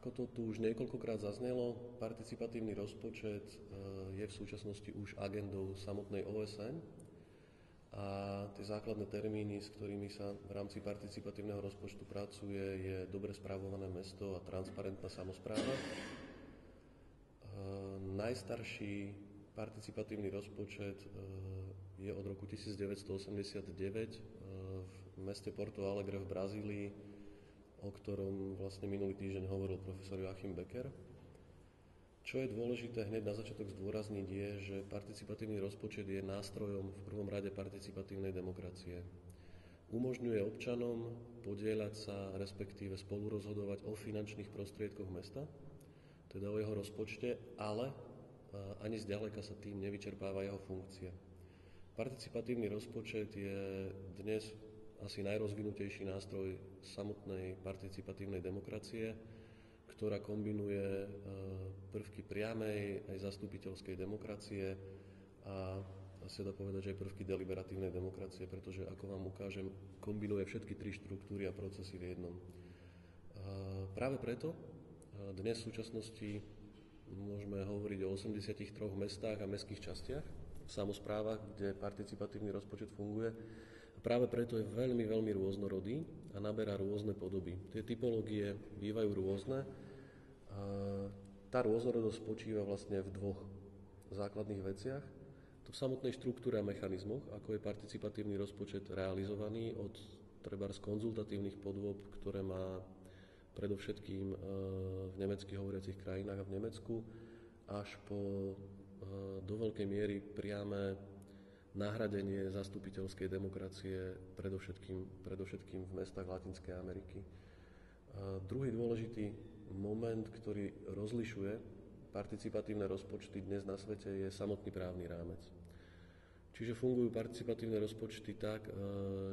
Ako to tu už niekoľkokrát zaznelo, participatívny rozpočet e, je v súčasnosti už agendou samotnej OSN a tie základné termíny, s ktorými sa v rámci participatívneho rozpočtu pracuje, je dobre správované mesto a transparentná samozpráva. E, najstarší participatívny rozpočet e, je od roku 1989 v meste Porto Alegre v Brazílii o ktorom vlastne minulý týždeň hovoril profesor Joachim Becker. Čo je dôležité hneď na začiatok zdôrazniť je, že participatívny rozpočet je nástrojom v prvom rade participatívnej demokracie. Umožňuje občanom podieľať sa, respektíve spolurozhodovať o finančných prostriedkoch mesta, teda o jeho rozpočte, ale ani zďaleka sa tým nevyčerpáva jeho funkcia. Participatívny rozpočet je dnes asi najrozvinutejší nástroj samotnej participatívnej demokracie, ktorá kombinuje e, prvky priamej aj zastupiteľskej demokracie a asi dá povedať, že aj prvky deliberatívnej demokracie, pretože ako vám ukážem, kombinuje všetky tri štruktúry a procesy v jednom. A práve preto dnes v súčasnosti môžeme hovoriť o 83 mestách a mestských častiach, v samozprávach, kde participatívny rozpočet funguje práve preto je veľmi, veľmi rôznorodý a naberá rôzne podoby. Tie typológie bývajú rôzne. A tá rôznorodosť spočíva vlastne v dvoch základných veciach. To v samotnej štruktúre a mechanizmoch, ako je participatívny rozpočet realizovaný od treba z konzultatívnych podôb, ktoré má predovšetkým e, v nemeckých hovoriacich krajinách a v Nemecku, až po e, do veľkej miery priame nahradenie zastupiteľskej demokracie predovšetkým, predovšetkým v mestách Latinskej Ameriky. A druhý dôležitý moment, ktorý rozlišuje participatívne rozpočty dnes na svete, je samotný právny rámec. Čiže fungujú participatívne rozpočty tak, e,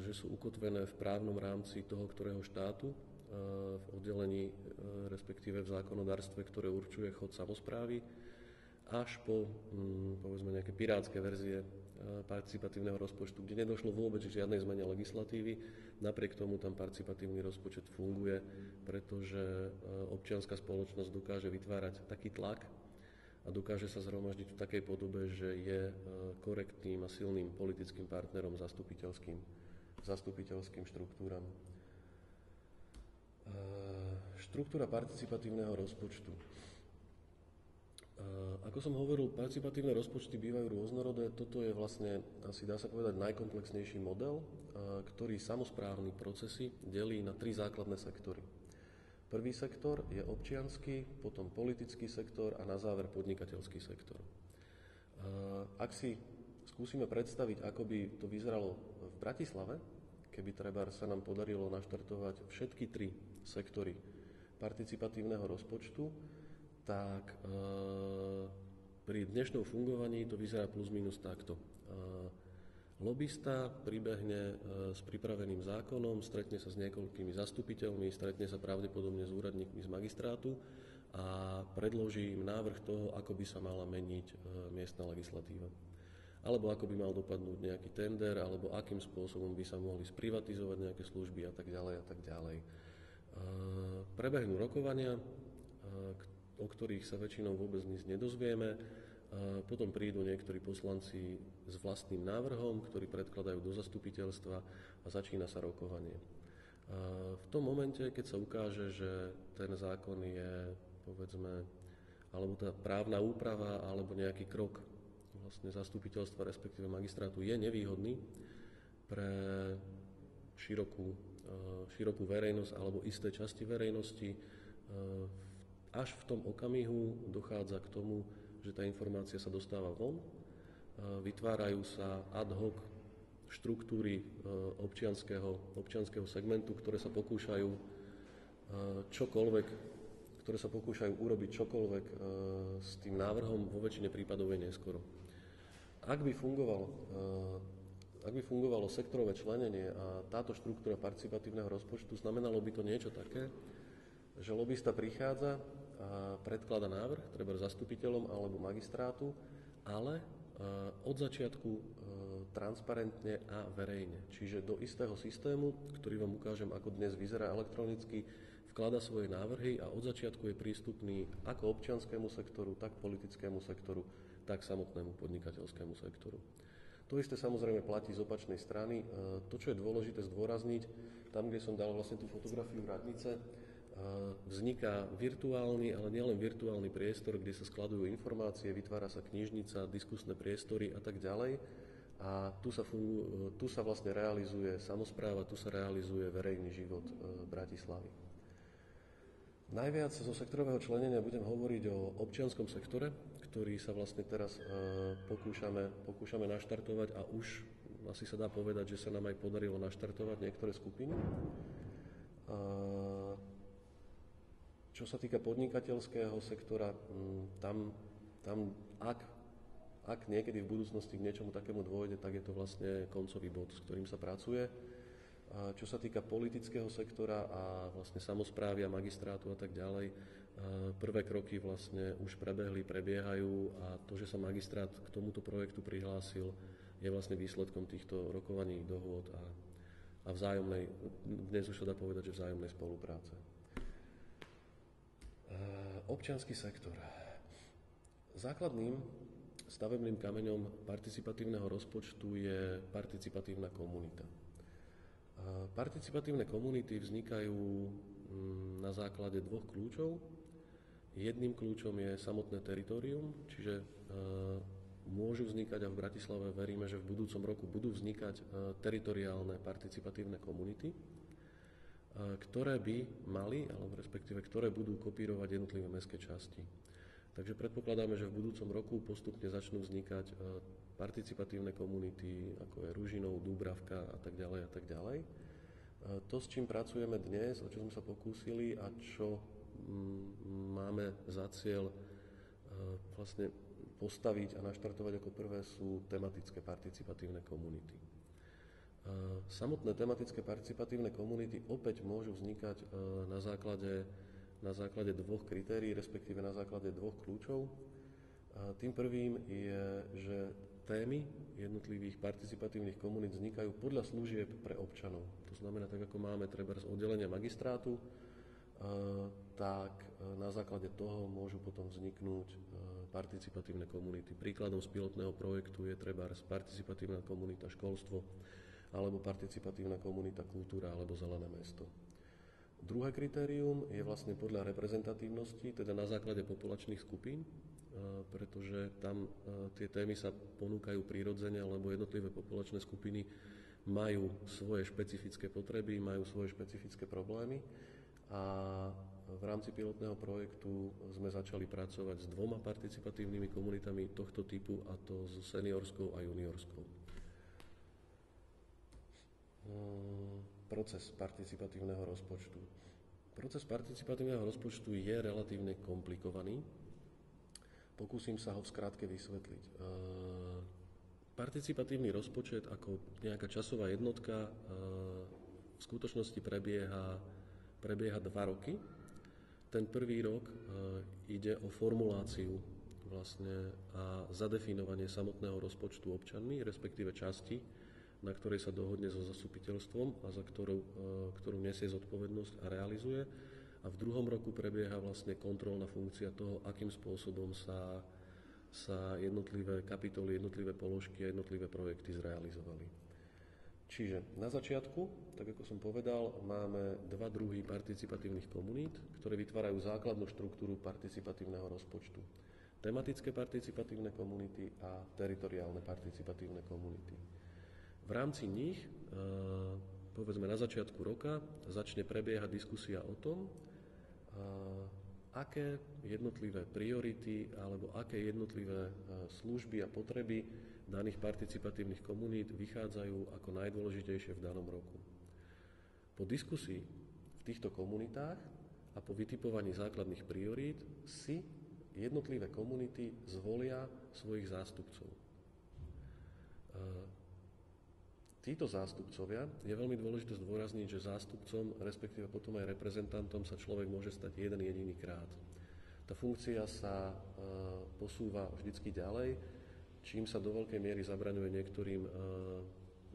že sú ukotvené v právnom rámci toho, ktorého štátu, e, v oddelení, e, respektíve v zákonodárstve, ktoré určuje chod samozprávy, až po mm, povedzme nejaké pirátske verzie participatívneho rozpočtu, kde nedošlo vôbec k žiadnej zmene legislatívy. Napriek tomu tam participatívny rozpočet funguje, pretože občianská spoločnosť dokáže vytvárať taký tlak a dokáže sa zhromaždiť v takej podobe, že je korektným a silným politickým partnerom zastupiteľským, zastupiteľským štruktúram. Štruktúra participatívneho rozpočtu. Ako som hovoril, participatívne rozpočty bývajú rôznorodé. Toto je vlastne, asi dá sa povedať, najkomplexnejší model, ktorý samozprávny procesy delí na tri základné sektory. Prvý sektor je občianský, potom politický sektor a na záver podnikateľský sektor. Ak si skúsime predstaviť, ako by to vyzeralo v Bratislave, keby treba sa nám podarilo naštartovať všetky tri sektory participatívneho rozpočtu, tak e, pri dnešnom fungovaní to vyzerá plus minus takto. E, lobista pribehne e, s pripraveným zákonom, stretne sa s niekoľkými zastupiteľmi, stretne sa pravdepodobne s úradníkmi z magistrátu a predloží im návrh toho, ako by sa mala meniť miestna legislatíva. Alebo ako by mal dopadnúť nejaký tender, alebo akým spôsobom by sa mohli sprivatizovať nejaké služby a tak ďalej a tak ďalej. Prebehnú rokovania, o ktorých sa väčšinou vôbec nic nedozvieme. Potom prídu niektorí poslanci s vlastným návrhom, ktorý predkladajú do zastupiteľstva a začína sa rokovanie. V tom momente, keď sa ukáže, že ten zákon je, povedzme, alebo tá právna úprava, alebo nejaký krok vlastne zastupiteľstva, respektíve magistrátu je nevýhodný pre širokú, širokú verejnosť alebo isté časti verejnosti, až v tom okamihu dochádza k tomu, že tá informácia sa dostáva von, vytvárajú sa ad hoc štruktúry e, občianského, občianského segmentu, ktoré sa pokúšajú e, čokoľvek, ktoré sa pokúšajú urobiť čokoľvek e, s tým návrhom, vo väčšine prípadov je neskoro. Ak by, fungoval, ak by fungovalo sektorové členenie a táto štruktúra participatívneho rozpočtu, znamenalo by to niečo také, že lobista prichádza predklada návrh, treba zastupiteľom alebo magistrátu, ale od začiatku transparentne a verejne. Čiže do istého systému, ktorý vám ukážem, ako dnes vyzerá elektronicky, vklada svoje návrhy a od začiatku je prístupný ako občianskému sektoru, tak politickému sektoru, tak samotnému podnikateľskému sektoru. To isté samozrejme platí z opačnej strany. E, to, čo je dôležité zdôrazniť, tam, kde som dal vlastne tú fotografiu radnice, e, vzniká virtuálny, ale nielen virtuálny priestor, kde sa skladujú informácie, vytvára sa knižnica, diskusné priestory a tak ďalej. A tu sa, fungu, e, tu sa vlastne realizuje samozpráva, tu sa realizuje verejný život Bratislavy. Najviac zo sektorového členenia budem hovoriť o občianskom sektore, ktorý sa vlastne teraz e, pokúšame, pokúšame naštartovať a už asi sa dá povedať, že sa nám aj podarilo naštartovať niektoré skupiny. Čo sa týka podnikateľského sektora, tam, tam ak, ak niekedy v budúcnosti k niečomu takému dôjde, tak je to vlastne koncový bod, s ktorým sa pracuje. Čo sa týka politického sektora a vlastne samozprávy a magistrátu a tak ďalej, prvé kroky vlastne už prebehli, prebiehajú a to, že sa magistrát k tomuto projektu prihlásil, je vlastne výsledkom týchto rokovaní, dohôd a, a vzájomnej, dnes už sa dá povedať, že vzájomnej spolupráce. Občianský sektor. Základným stavebným kameňom participatívneho rozpočtu je participatívna komunita. Participatívne komunity vznikajú mm, na základe dvoch kľúčov. Jedným kľúčom je samotné teritorium, čiže e, môžu vznikať a v Bratislave veríme, že v budúcom roku budú vznikať teritoriálne participatívne komunity, ktoré by mali, alebo respektíve ktoré budú kopírovať jednotlivé mestské časti. Takže predpokladáme, že v budúcom roku postupne začnú vznikať participatívne komunity, ako je Ružinov, Dúbravka a tak ďalej a tak ďalej. To, s čím pracujeme dnes, o čo sme sa pokúsili a čo mm, máme za cieľ vlastne postaviť a naštartovať ako prvé sú tematické participatívne komunity. Samotné tematické participatívne komunity opäť môžu vznikať na základe, na základe dvoch kritérií, respektíve na základe dvoch kľúčov. Tým prvým je, že témy jednotlivých participatívnych komunít vznikajú podľa služieb pre občanov. To znamená, tak ako máme treba z oddelenia magistrátu, tak na základe toho môžu potom vzniknúť participatívne komunity. Príkladom z pilotného projektu je treba participatívna komunita školstvo alebo participatívna komunita kultúra alebo zelené mesto. Druhé kritérium je vlastne podľa reprezentatívnosti, teda na základe populačných skupín pretože tam tie témy sa ponúkajú prirodzene, lebo jednotlivé populačné skupiny majú svoje špecifické potreby, majú svoje špecifické problémy a v rámci pilotného projektu sme začali pracovať s dvoma participatívnymi komunitami tohto typu, a to s seniorskou a juniorskou. Proces participatívneho rozpočtu. Proces participatívneho rozpočtu je relatívne komplikovaný, Pokúsim sa ho v skrátke vysvetliť. E, participatívny rozpočet ako nejaká časová jednotka e, v skutočnosti prebieha, prebieha dva roky. Ten prvý rok ide o formuláciu vlastne a zadefinovanie samotného rozpočtu občanmi, respektíve časti, na ktorej sa dohodne so zastupiteľstvom a za ktorú, ktorú nesie zodpovednosť a realizuje a v druhom roku prebieha vlastne kontrolná funkcia toho, akým spôsobom sa, sa jednotlivé kapitoly, jednotlivé položky a jednotlivé projekty zrealizovali. Čiže na začiatku, tak ako som povedal, máme dva druhy participatívnych komunít, ktoré vytvárajú základnú štruktúru participatívneho rozpočtu. Tematické participatívne komunity a teritoriálne participatívne komunity. V rámci nich, e, povedzme na začiatku roka, začne prebiehať diskusia o tom, aké jednotlivé priority alebo aké jednotlivé služby a potreby daných participatívnych komunít vychádzajú ako najdôležitejšie v danom roku. Po diskusii v týchto komunitách a po vytipovaní základných priorít si jednotlivé komunity zvolia svojich zástupcov. Títo zástupcovia, je veľmi dôležité zdôrazniť, že zástupcom, respektíve potom aj reprezentantom sa človek môže stať jeden jediný krát. Tá funkcia sa e, posúva vždycky ďalej, čím sa do veľkej miery zabraňuje niektorým e,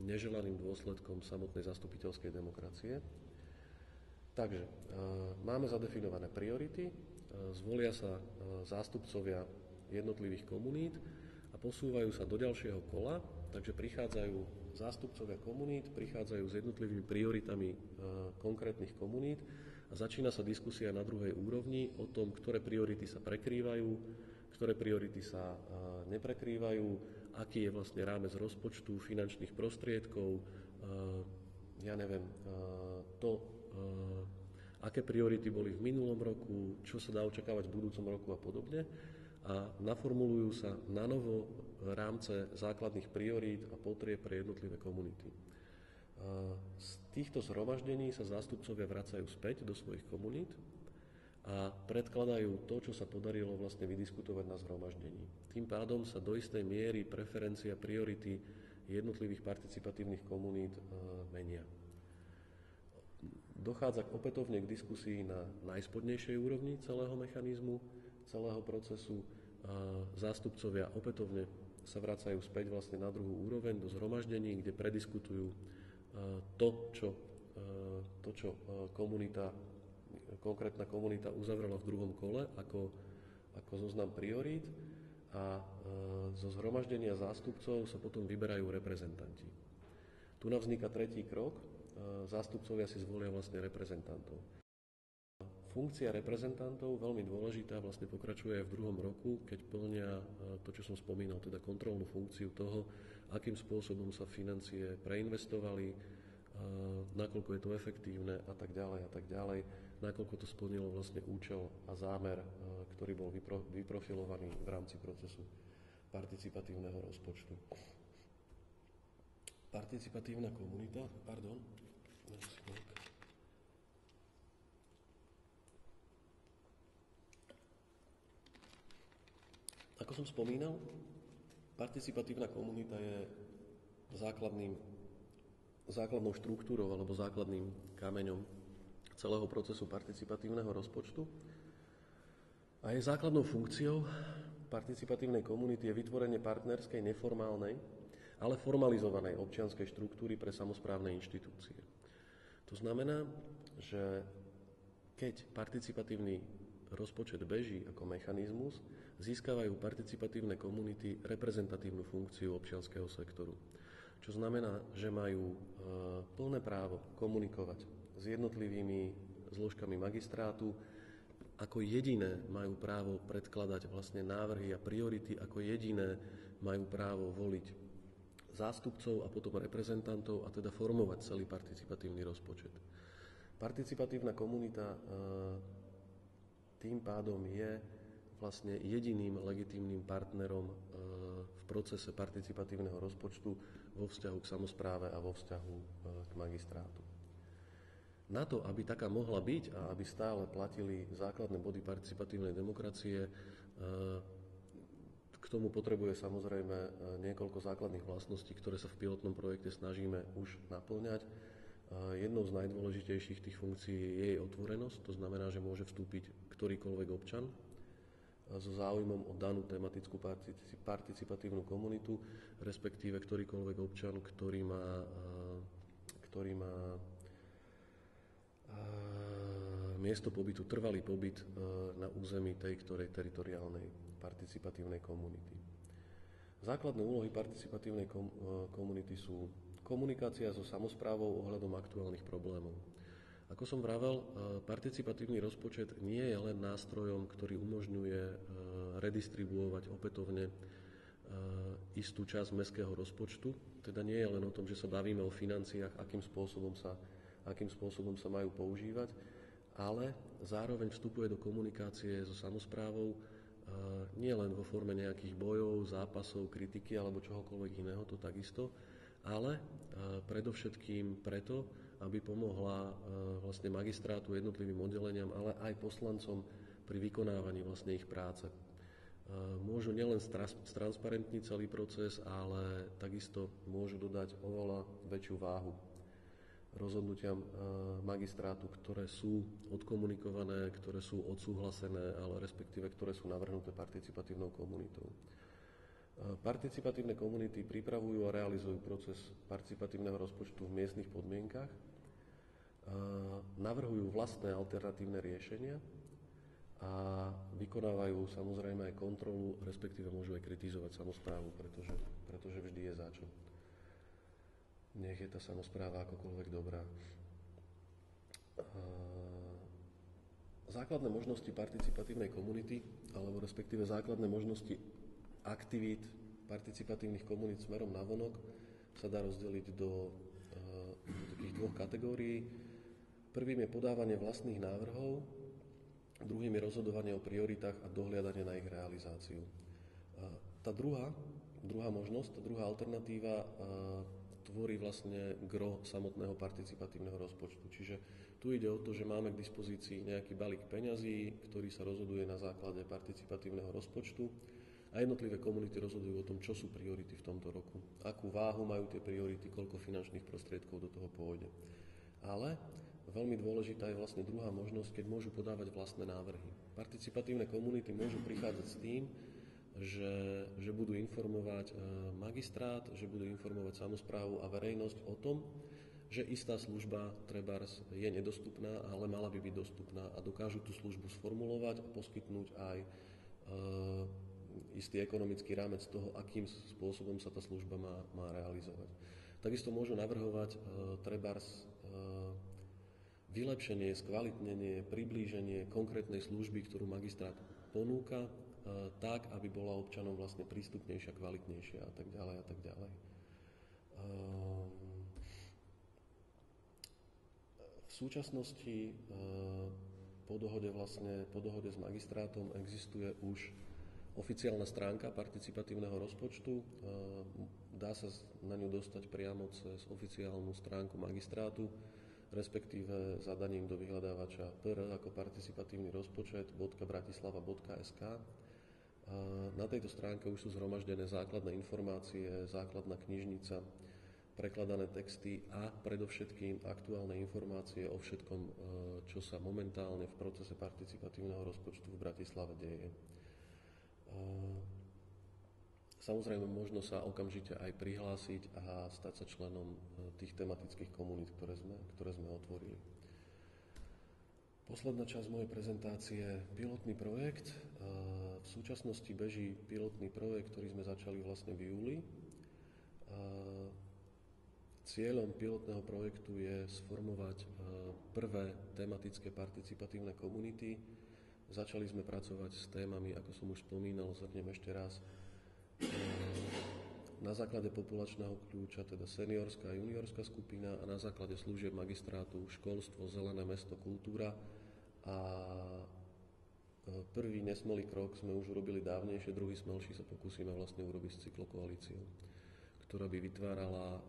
neželaným dôsledkom samotnej zastupiteľskej demokracie. Takže máme zadefinované priority, zvolia sa zástupcovia jednotlivých komunít a posúvajú sa do ďalšieho kola, takže prichádzajú zástupcovia komunít, prichádzajú s jednotlivými prioritami konkrétnych komunít a začína sa diskusia na druhej úrovni o tom, ktoré priority sa prekrývajú, ktoré priority sa neprekrývajú, aký je vlastne rámec rozpočtu, finančných prostriedkov, ja neviem, to, aké priority boli v minulom roku, čo sa dá očakávať v budúcom roku a podobne. A naformulujú sa na novo rámce základných priorít a potrieb pre jednotlivé komunity. Z týchto zhromaždení sa zástupcovia vracajú späť do svojich komunít a predkladajú to, čo sa podarilo vlastne vydiskutovať na zhromaždení. Tým pádom sa do istej miery preferencia, priority jednotlivých participatívnych komunít e, menia. Dochádza k opätovne k diskusii na najspodnejšej úrovni celého mechanizmu, celého procesu. Zástupcovia opätovne sa vracajú späť vlastne na druhú úroveň do zhromaždení, kde prediskutujú to, čo, to, čo komunita, konkrétna komunita uzavrela v druhom kole ako, ako zoznam priorít a zo zhromaždenia zástupcov sa potom vyberajú reprezentanti. Tu nám vzniká tretí krok, zástupcovia si zvolia vlastne reprezentantov. Funkcia reprezentantov, veľmi dôležitá, vlastne pokračuje aj v druhom roku, keď plnia to, čo som spomínal, teda kontrolnú funkciu toho, akým spôsobom sa financie preinvestovali, nakoľko je to efektívne a tak ďalej a tak ďalej, nakoľko to splnilo vlastne účel a zámer, ktorý bol vypro, vyprofilovaný v rámci procesu participatívneho rozpočtu. Participatívna komunita, pardon, Ako som spomínal, Participatívna komunita je základným, základnou štruktúrou alebo základným kameňom celého procesu participatívneho rozpočtu. A jej základnou funkciou participatívnej komunity je vytvorenie partnerskej, neformálnej, ale formalizovanej občianskej štruktúry pre samozprávne inštitúcie. To znamená, že keď participatívny rozpočet beží ako mechanizmus, získavajú participatívne komunity reprezentatívnu funkciu občianského sektoru. Čo znamená, že majú e, plné právo komunikovať s jednotlivými zložkami magistrátu, ako jediné majú právo predkladať vlastne návrhy a priority, ako jediné majú právo voliť zástupcov a potom reprezentantov a teda formovať celý participatívny rozpočet. Participatívna komunita e, tým pádom je vlastne jediným legitímnym partnerom e, v procese participatívneho rozpočtu vo vzťahu k samozpráve a vo vzťahu e, k magistrátu. Na to, aby taká mohla byť a aby stále platili základné body participatívnej demokracie, e, k tomu potrebuje samozrejme niekoľko základných vlastností, ktoré sa v pilotnom projekte snažíme už naplňať. Jednou z najdôležitejších tých funkcií je jej otvorenosť, to znamená, že môže vstúpiť ktorýkoľvek občan so záujmom o danú tematickú participatívnu komunitu, respektíve ktorýkoľvek občan, ktorý má, ktorý má miesto pobytu, trvalý pobyt na území tej ktorej teritoriálnej participatívnej komunity. Základné úlohy participatívnej komunity sú komunikácia so samozprávou ohľadom aktuálnych problémov, ako som vravel, e, participatívny rozpočet nie je len nástrojom, ktorý umožňuje e, redistribuovať opätovne e, istú časť mestského rozpočtu. Teda nie je len o tom, že sa bavíme o financiách, akým spôsobom sa, akým spôsobom sa majú používať, ale zároveň vstupuje do komunikácie so samozprávou nie len vo forme nejakých bojov, zápasov, kritiky alebo čohokoľvek iného, to takisto, ale predovšetkým preto, aby pomohla e, vlastne magistrátu, jednotlivým oddeleniam, ale aj poslancom pri vykonávaní vlastne ich práce. E, môžu nielen stransparentniť celý proces, ale takisto môžu dodať oveľa väčšiu váhu rozhodnutiam e, magistrátu, ktoré sú odkomunikované, ktoré sú odsúhlasené, ale respektíve ktoré sú navrhnuté participatívnou komunitou. Participatívne komunity pripravujú a realizujú proces participatívneho rozpočtu v miestnych podmienkach navrhujú vlastné alternatívne riešenia a vykonávajú samozrejme aj kontrolu, respektíve môžu aj kritizovať samozprávu, pretože, pretože vždy je za čo. Nech je tá samozpráva akokoľvek dobrá. Základné možnosti participatívnej komunity, alebo respektíve základné možnosti aktivít participatívnych komunít smerom na vonok sa dá rozdeliť do, do takých dvoch kategórií. Prvým je podávanie vlastných návrhov, druhým je rozhodovanie o prioritách a dohliadanie na ich realizáciu. Tá druhá, druhá možnosť, tá druhá alternatíva tvorí vlastne gro samotného participatívneho rozpočtu. Čiže tu ide o to, že máme k dispozícii nejaký balík peňazí, ktorý sa rozhoduje na základe participatívneho rozpočtu a jednotlivé komunity rozhodujú o tom, čo sú priority v tomto roku, akú váhu majú tie priority, koľko finančných prostriedkov do toho pôjde. Ale veľmi dôležitá je vlastne druhá možnosť, keď môžu podávať vlastné návrhy. Participatívne komunity môžu prichádzať s tým, že, že budú informovať e, magistrát, že budú informovať samozprávu a verejnosť o tom, že istá služba trebárs je nedostupná, ale mala by byť dostupná a dokážu tú službu sformulovať a poskytnúť aj e, istý ekonomický rámec toho, akým spôsobom sa tá služba má, má realizovať. Takisto môžu navrhovať e, trebárs e, vylepšenie, skvalitnenie, priblíženie konkrétnej služby, ktorú magistrát ponúka, e, tak, aby bola občanom vlastne prístupnejšia, kvalitnejšia a tak ďalej a tak ďalej. E, v súčasnosti e, po dohode, vlastne, po dohode s magistrátom existuje už oficiálna stránka participatívneho rozpočtu. Dá sa na ňu dostať priamo cez oficiálnu stránku magistrátu, respektíve zadaním do vyhľadávača PR ako participatívny rozpočet .bratislava.sk. Na tejto stránke už sú zhromaždené základné informácie, základná knižnica, prekladané texty a predovšetkým aktuálne informácie o všetkom, e, čo sa momentálne v procese participatívneho rozpočtu v Bratislave deje. Samozrejme, možno sa okamžite aj prihlásiť a stať sa členom e, tých tematických komunít, ktoré sme, ktoré sme otvorili. Posledná časť mojej prezentácie pilotný projekt. E, v súčasnosti beží pilotný projekt, ktorý sme začali vlastne v júli. E, cieľom pilotného projektu je sformovať prvé tematické participatívne komunity, Začali sme pracovať s témami, ako som už spomínal, zhrnem ešte raz, na základe populačného kľúča, teda seniorská a juniorská skupina a na základe služieb magistrátu školstvo, zelené mesto, kultúra a e, prvý nesmelý krok sme už urobili dávnejšie, druhý smelší sa pokúsime vlastne urobiť s cyklokoalíciou, ktorá by vytvárala e,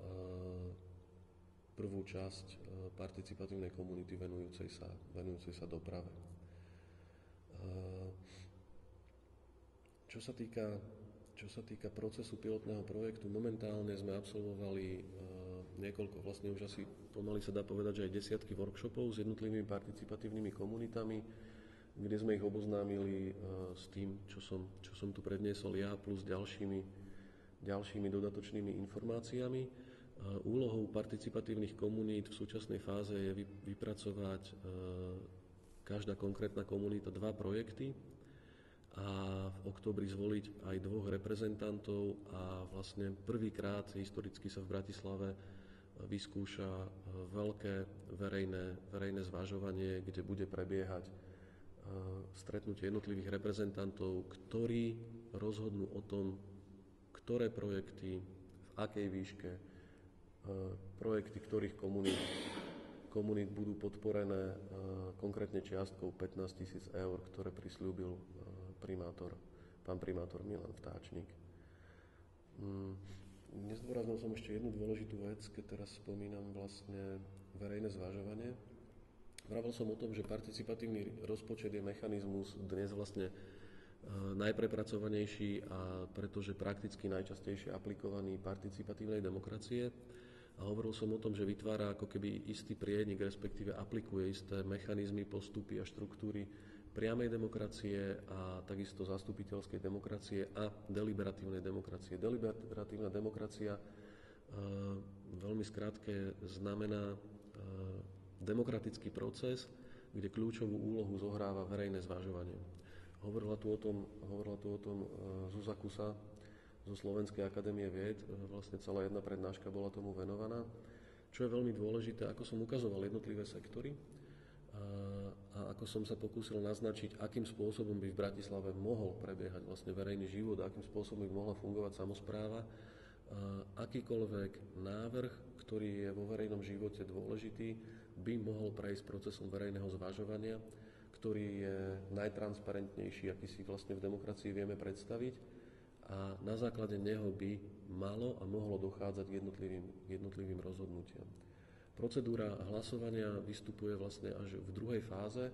prvú časť e, participatívnej komunity venujúcej sa, venujúcej sa doprave. Čo sa týka, čo sa týka procesu pilotného projektu, momentálne sme absolvovali niekoľko, vlastne už asi pomaly sa dá povedať, že aj desiatky workshopov s jednotlivými participatívnymi komunitami, kde sme ich oboznámili s tým, čo som, čo som tu predniesol ja, plus ďalšími, ďalšími dodatočnými informáciami. Úlohou participatívnych komunít v súčasnej fáze je vypracovať každá konkrétna komunita dva projekty a v oktobri zvoliť aj dvoch reprezentantov a vlastne prvýkrát historicky sa v Bratislave vyskúša e, veľké verejné, verejné zvažovanie, kde bude prebiehať e, stretnutie jednotlivých reprezentantov, ktorí rozhodnú o tom, ktoré projekty, v akej výške, e, projekty ktorých komunít komunít budú podporené e, konkrétne čiastkou 15 tisíc eur, ktoré prislúbil e, primátor, pán primátor Milan Vtáčnik. Mm, nezdôraznil som ešte jednu dôležitú vec, keď teraz spomínam vlastne verejné zvažovanie. Vravel som o tom, že participatívny rozpočet je mechanizmus dnes vlastne e, najprepracovanejší a pretože prakticky najčastejšie aplikovaný participatívnej demokracie a hovoril som o tom, že vytvára ako keby istý prienik, respektíve aplikuje isté mechanizmy, postupy a štruktúry priamej demokracie a takisto zastupiteľskej demokracie a deliberatívnej demokracie. Deliberatívna demokracia e, veľmi skrátke znamená e, demokratický proces, kde kľúčovú úlohu zohráva verejné zvažovanie. Hovorila tu o tom, hovorila tu o tom e, Zuzá Kusa zo Slovenskej akadémie vied, e, vlastne celá jedna prednáška bola tomu venovaná. Čo je veľmi dôležité, ako som ukazoval jednotlivé sektory a, a ako som sa pokúsil naznačiť, akým spôsobom by v Bratislave mohol prebiehať vlastne verejný život, akým spôsobom by mohla fungovať samozpráva, a akýkoľvek návrh, ktorý je vo verejnom živote dôležitý, by mohol prejsť procesom verejného zvažovania, ktorý je najtransparentnejší, aký si vlastne v demokracii vieme predstaviť a na základe neho by malo a mohlo dochádzať k jednotlivým, jednotlivým rozhodnutiam. Procedúra hlasovania vystupuje vlastne až v druhej fáze,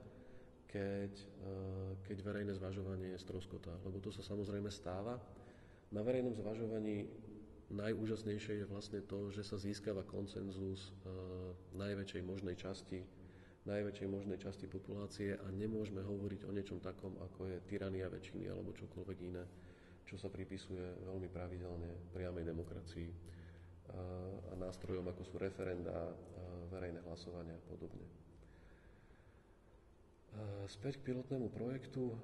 keď, eh, keď verejné zvažovanie je stroskotá, lebo to sa samozrejme stáva. Na verejnom zvažovaní najúžasnejšie je vlastne to, že sa získava koncenzus eh, najväčšej možnej časti najväčšej možnej časti populácie a nemôžeme hovoriť o niečom takom, ako je tyrania väčšiny alebo čokoľvek iné čo sa pripisuje veľmi pravidelne priamej demokracii a nástrojom, ako sú referenda, verejné hlasovania a podobne. Späť k pilotnému projektu.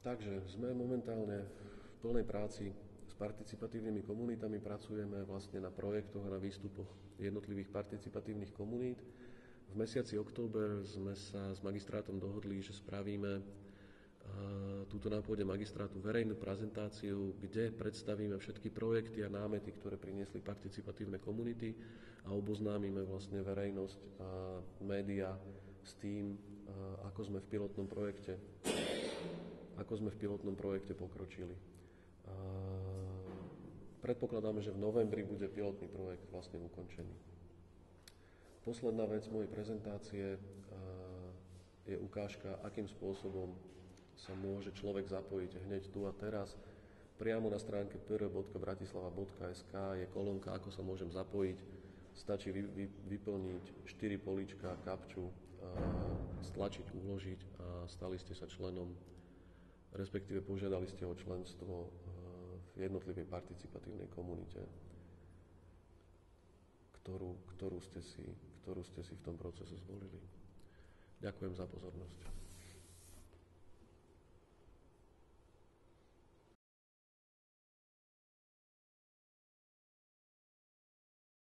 Takže sme momentálne v plnej práci s participatívnymi komunitami, pracujeme vlastne na projektoch a na výstupoch jednotlivých participatívnych komunít. V mesiaci október sme sa s magistrátom dohodli, že spravíme túto na pôde magistrátu verejnú prezentáciu, kde predstavíme všetky projekty a námety, ktoré priniesli participatívne komunity a oboznámime vlastne verejnosť a média s tým, ako sme v pilotnom projekte ako sme v pilotnom projekte pokročili. Predpokladáme, že v novembri bude pilotný projekt vlastne ukončený. Posledná vec mojej prezentácie je ukážka, akým spôsobom sa môže človek zapojiť hneď tu a teraz. Priamo na stránke pr.bratislava.sk je kolónka, ako sa môžem zapojiť. Stačí vy, vy, vyplniť 4 polička, kapču, stlačiť, uložiť a stali ste sa členom, respektíve požiadali ste o členstvo v jednotlivej participatívnej komunite, ktorú, ktorú, ste si, ktorú ste si v tom procese zvolili. Ďakujem za pozornosť.